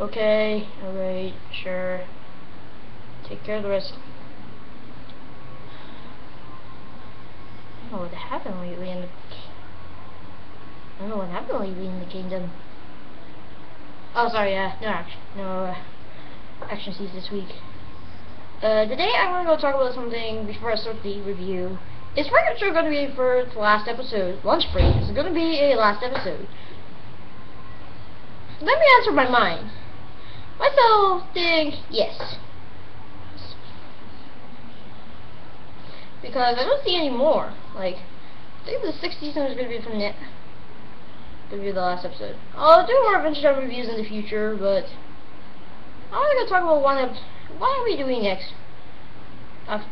Okay, alright, sure. Take care of the rest. I don't know what happened lately in the... I don't know what happened lately in the kingdom. Oh, sorry, uh, no action, no, uh, action scenes this week. Uh, today I want to talk about something before I start the review. It's Record Show going to be for the last episode? Lunch break. Is it going to be a last episode? Let me answer my mind. Myself think yes. Because I don't see any more. Like, I think the 60th season is going to be from net. To be the last episode. I'll do more Adventure Time reviews in the future, but I want to go talk about one of what are we doing next after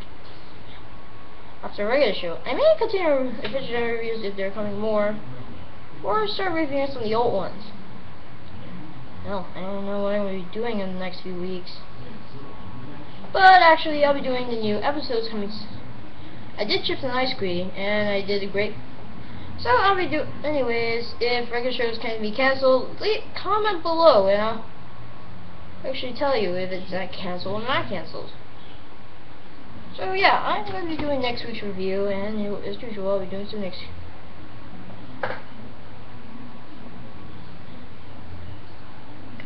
after a regular show. I may continue Adventure Time reviews if they're coming more, or start reviewing some of the old ones. No, I don't know what I'm going to be doing in the next few weeks. But actually, I'll be doing the new episodes coming. I did Chips and Ice Cream, and I did a great so I'll be do anyways, if regular shows can be cancelled, leave comment below and I'll actually tell you if it's not cancelled or not cancelled. So yeah, I'm going to be doing next week's review and as usual I'll be doing some next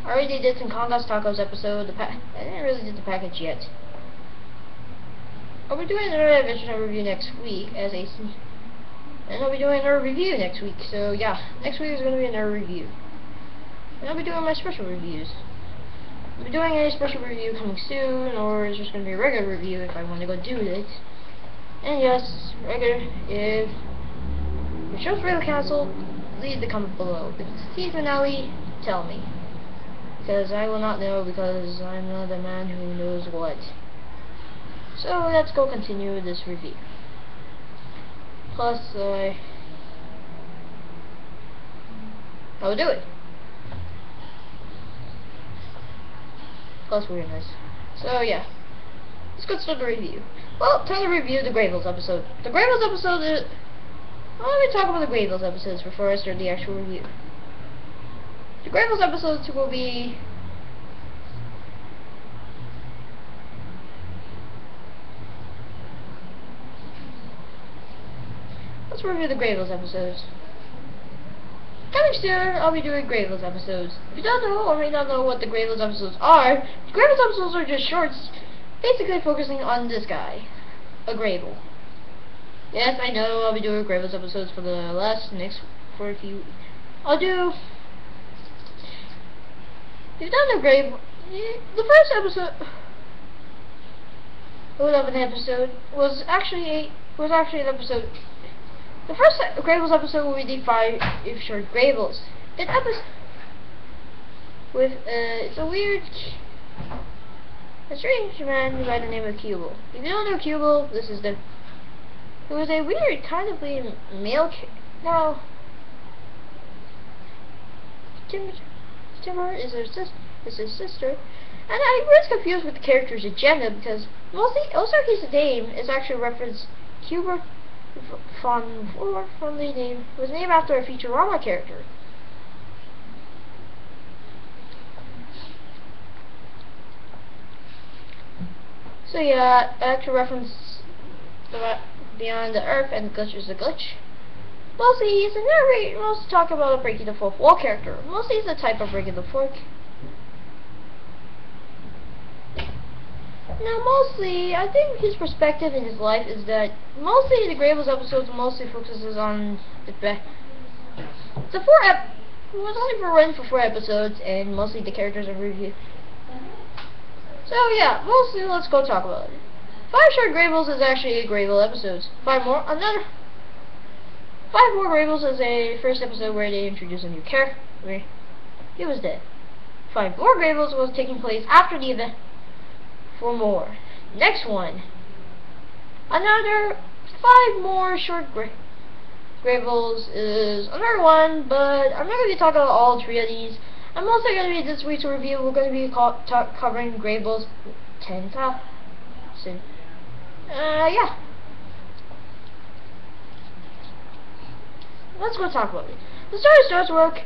I already did some Congas Tacos episode, the pa I didn't really do the package yet. I'll be doing another Adventure review next week as a and I'll be doing a review next week. So yeah, next week is going to be another review. And I'll be doing my special reviews. I'll be doing a special review coming soon, or it's just going to be a regular review if I want to go do it. And yes, regular, if the show's really canceled, leave the comment below. If it's the finale, tell me. Because I will not know because I'm not the man who knows what. So let's go continue this review. Plus, uh, I will do it. Plus weirdness. So, yeah. Let's go start the review. Well, time to review the Graybles episode. The Graybles episode is... Well, let me talk about the Graybles episodes before I start the actual review. The Graybles episodes will be let's review the Graybles episodes. Coming soon, I'll be doing Graybles episodes. If you don't know or may not know what the Graybles episodes are, the Graybles episodes are just shorts, basically focusing on this guy, a Gravel. Yes, I know I'll be doing Graybles episodes for the last next for a few. I'll do. If you don't know Grayble, the first episode. Eleven episode was actually was actually an episode the first Graybles episode will be the five if short Graybles. It episode with uh, it's a weird, a strange man by the name of Cuber. If you don't know Cuber, this is the. It was a weird kind of a male. Now, Tim, Timur is her. Is his sister, and I was confused with the character's agenda because mostly Ozark's name is actually reference Cuba from or from the name was named after a Futurama character. So yeah, back to reference the Beyond the Earth and the Glitch is a glitch. Mostly he's a narrator, mostly talk about a breaking the fourth wall character. Mostly he's a type of breaking the fourth Now, mostly, I think his perspective in his life is that mostly the Graybles episodes mostly focuses on the be the four ep it was only for run for four episodes, and mostly the characters are reviewed. So yeah, mostly let's go talk about it. Five short Graybles is actually eight Grayble episodes. Five more, another. Five more Graybles is a first episode where they introduce a new character. He was dead. Five more Graybles was taking place after the event Four more. Next one. Another five more short gra Graybles is another one, but I'm not going to be talking about all three of these. I'm also going to be this week's review. We're going to be covering Graybles Graybles 10,000. Uh, yeah. Let's go talk about it. The story starts where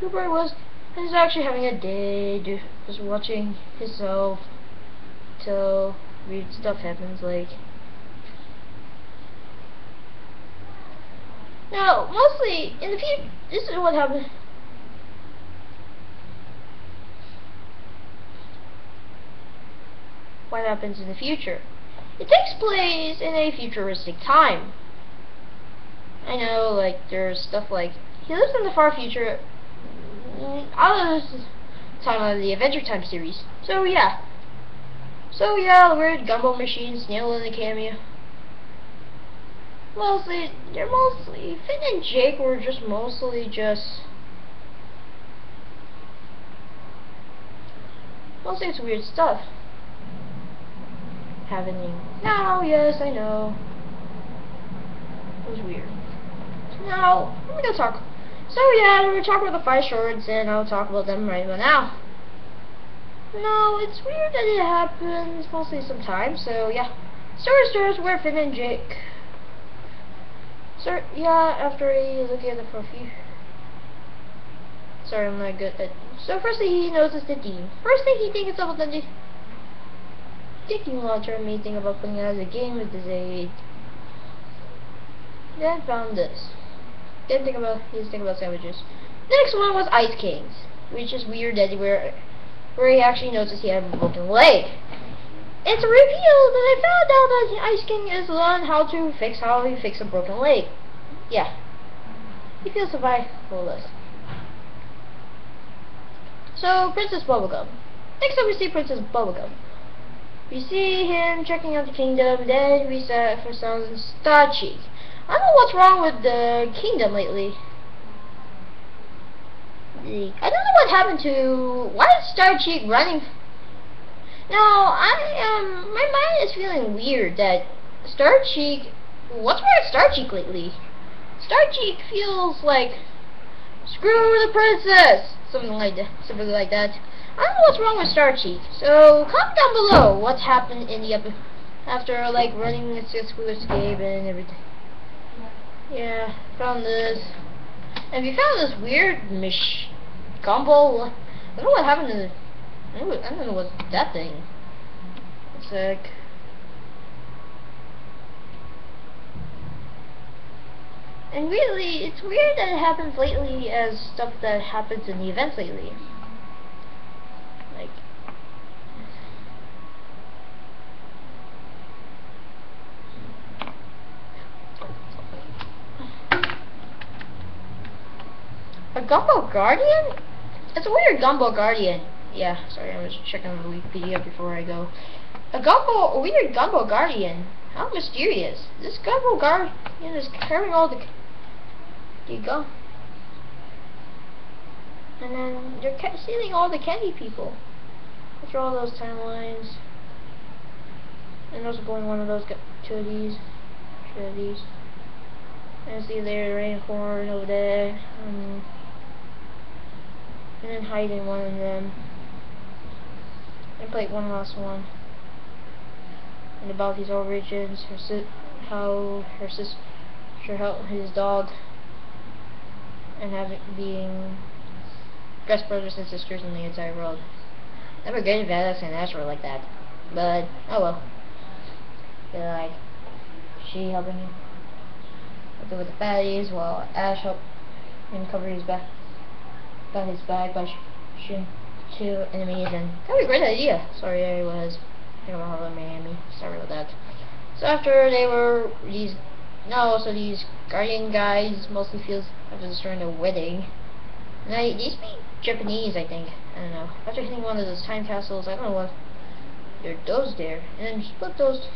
Cooper was He's actually having a day, just watching himself till weird stuff happens, like... Now, mostly, in the future, this is what happened. What happens in the future. It takes place in a futuristic time. I know, like, there's stuff like, he lives in the far future, all of this time of the Adventure Time series. So, yeah. So, yeah, weird gumball machines, Snail in the cameo mostly, they're mostly, Finn and Jake were just mostly just, mostly it's weird stuff happening. Now, yes, I know. It was weird. Now, let me go talk. So yeah, we're talking about the five shorts, and I'll talk about them right now. No, it's weird that it happens mostly sometimes, so yeah. Story starts where Finn and Jake Sir, yeah, after he looking at the profile. Sorry, I'm not good at. So firstly, he notices the Dean. First thing he thinks about the Dicking launcher made thing about putting as a game with his aid. Then found this. Didn't think about. He didn't think about sandwiches. Next one was Ice Kings, which is weird that where where he actually noticed he had a broken leg. It's revealed that I found out that Ice King is learn how to fix how he fix a broken leg. Yeah. He feels survivalist. So, Princess Bubblegum. Next up we see Princess Bubblegum. We see him checking out the kingdom, then we set for sounds in Starchy. I don't know what's wrong with the kingdom lately. I don't know what happened to... Why is Starchy running now, I um, my mind is feeling weird that Starchy. What's wrong with Starchy lately? Starchy feels like screw the princess, something like that, something like that. I don't know what's wrong with Starchy. So comment down below what's happened in the episode after like running successful escape and everything. Yeah, found this. Have you found this weird mish gumball. I don't know what happened to the I don't know what that thing. Like. And really, it's weird that it happens lately as stuff that happens in the events lately. Like. A Gumball Guardian? It's a weird Gumball Guardian yeah, sorry, I was checking the Wikipedia before I go. A Gumball, a weird Gumball Guardian. How mysterious. This Gumball Guardian is carrying all the... There you go. And then they're stealing all the candy people. After all those timelines. And also going one of those, two of these, two of these. And see there, raincorn over there. Um, and then hiding one of them and play one last one. And about these origins, her si how her sister helped his dog, and having being best brothers and sisters in the entire world. Never if Alex and Ash were like that, but oh well. They're like she helping him with the baddies while Ash helped him cover his back, got his bag by sh shooting two enemies and that was a great idea. Sorry I was about Hello Miami. Sorry about that. So after they were these no, so these guardian guys mostly feels after destroying a wedding. And I these speak Japanese I think. I don't know. After hitting one of those time castles, I don't know what there those there. And then just put those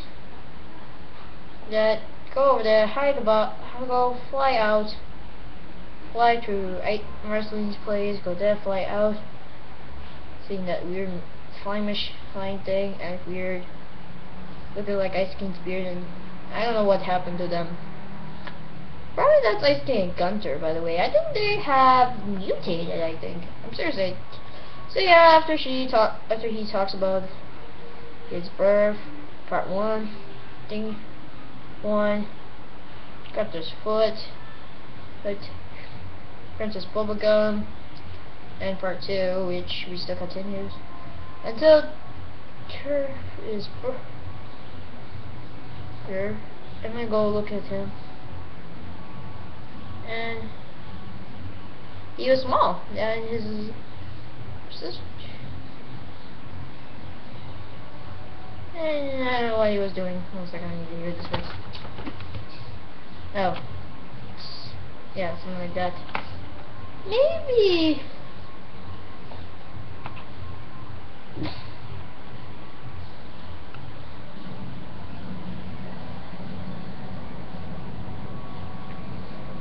that go over there, hide about go fly out. Fly to eight Marceline's place, go there, fly out seeing that weird flying flying thing and weird looking like Ice King's beard and I don't know what happened to them. Probably that's Ice King and Gunter, by the way. I think they have mutated, I think. I'm seriously. So yeah, after she talk after he talks about his birth, part one, thing one, Gunter's foot, but Princess Bubblegum, and part two, which we still continues until turf is here. I'm gonna go look at him, and he was small, and his sister. And I don't know what he was doing. One second, I need to hear this voice. Oh. Yeah, something like that. Maybe.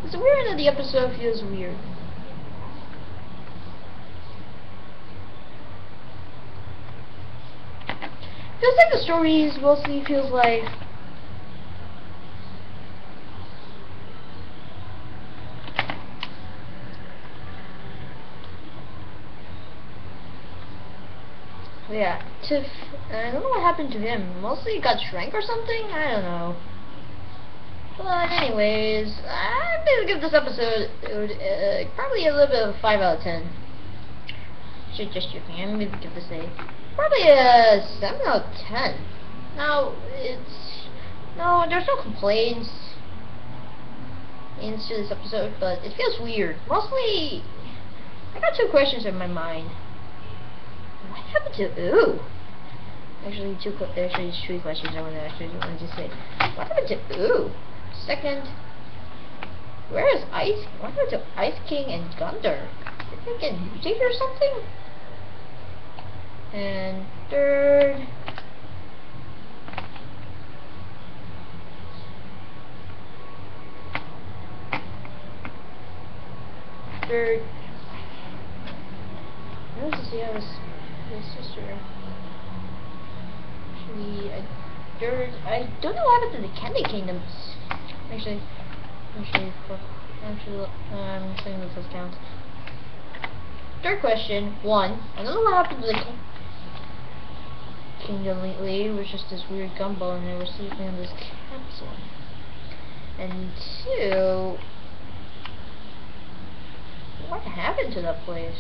It's weird that the episode feels weird. Feels like the stories mostly feels like yeah, Tiff, I don't know what happened to him. Mostly got shrank or something? I don't know. But anyways, I'm gonna give this episode uh, probably a little bit of a 5 out of 10. Should just joking, I'm gonna give this a probably a 7 out of 10. Now, it's, no, there's no complaints into this episode, but it feels weird. Mostly, I got two questions in my mind. What happened to Ooo? Actually, two, actually, three questions I want to actually want to say. What happened to Ooo? Second, where is Ice? What happened to Ice King and Gunter? Did they get mutated or something? And third, third, notice he has his sister. Actually, I, I don't know what happened to the Candy Kingdoms. Actually, actually, actually, um, I'm saying this as counts. Third question, one, I don't know what happened to the Kingdom lately. It was just this weird gumball, and they were sleeping in this capsule. And two, what happened to that place?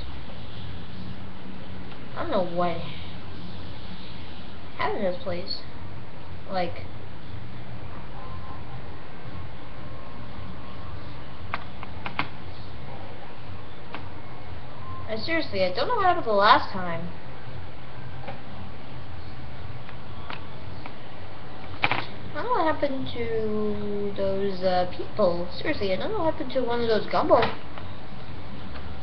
I don't know what happened to this place. Like, I seriously, I don't know what happened the last time. I don't know what happened to those uh, people. Seriously, I don't know what happened to one of those gumball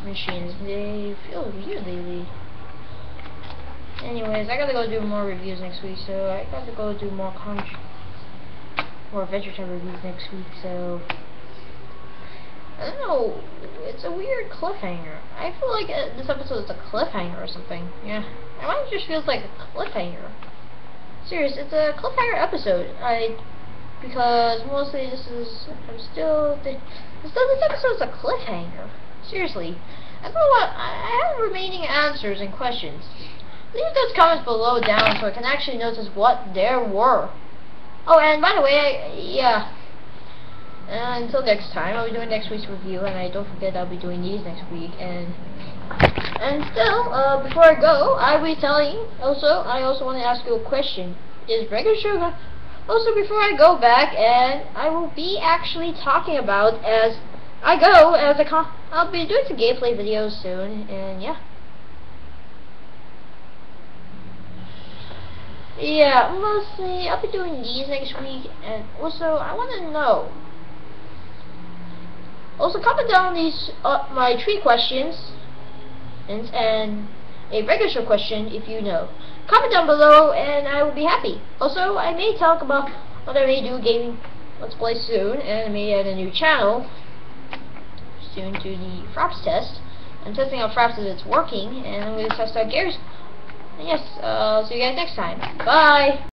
machines. They feel weird lately. Anyways, I gotta go do more reviews next week, so I gotta go do more con more Adventure Time reviews next week, so I don't know, it's a weird cliffhanger. I feel like uh, this episode is a cliffhanger or something. Yeah, it might just feels like a cliffhanger serious, it's a cliffhanger episode. I because mostly this is I'm still still this episode is a cliffhanger. Seriously. I don't know what I have remaining answers and questions. Leave those comments below down so I can actually notice what there were. Oh, and by the way, yeah. Uh, until next time, I'll be doing next week's review, and I don't forget I'll be doing these next week. And and still, uh, before I go, I will be telling, also, I also want to ask you a question. Is regular sugar, also before I go back, and I will be actually talking about as I go, as I con I'll be doing some gameplay videos soon, and yeah. Yeah, mostly, I'll be doing these next week, and also, I want to know, also comment down these, uh, my three questions, questions and a regular question if you know. Comment down below and I will be happy. Also, I may talk about what I may do gaming Let's Play soon, and I may add a new channel soon to the Fraps test. I'm testing out Fraps if it's working, and I'm going to test out Gears. And yes, uh, see you guys next time. Bye!